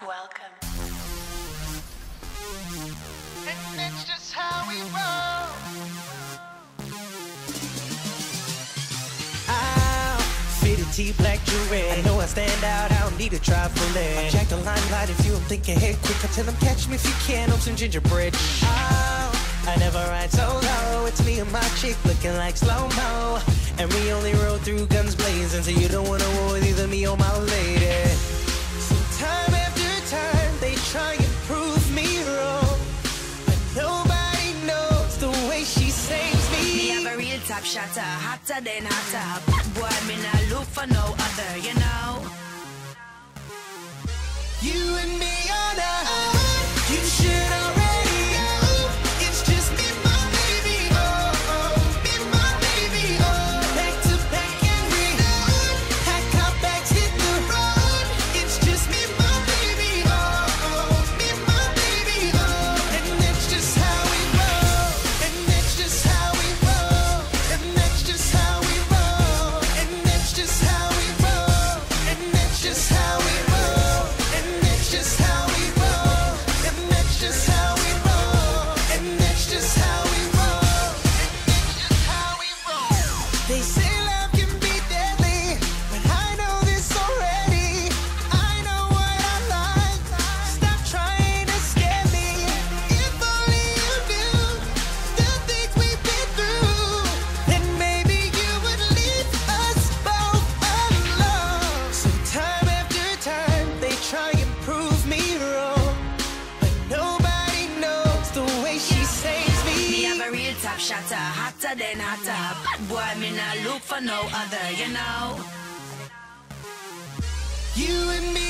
Welcome. And that's just how we roll. I'll black jewelry. I know I stand out, I don't need a try for it. Jack the limelight if you, I'm thinking head quick. I tell them catch me if you can, I'm some gingerbread. Oh, I never ride solo, it's me and my chick looking like slow-mo. And we only roll through guns blazing, so you don't wanna war with either me or my lady. shatter, hotter than hotter. Bad boy, me not look for no other, you know. You and me are. hotter than hot top. Boy, me mean, not look for no other, you know. You and me.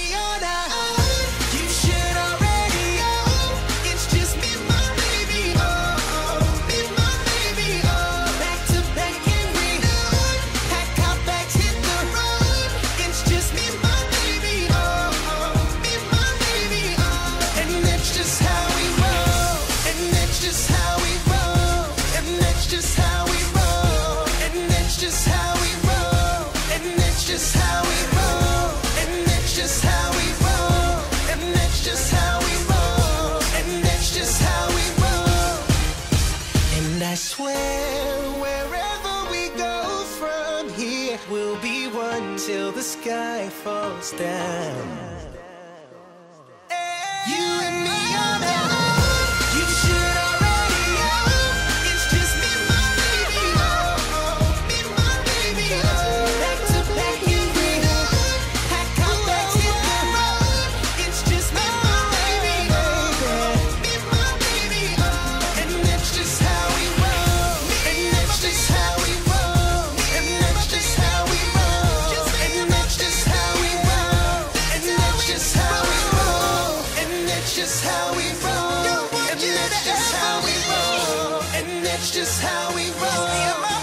swear, wherever we go from here, we'll be one till the sky falls down. that's just how we roll.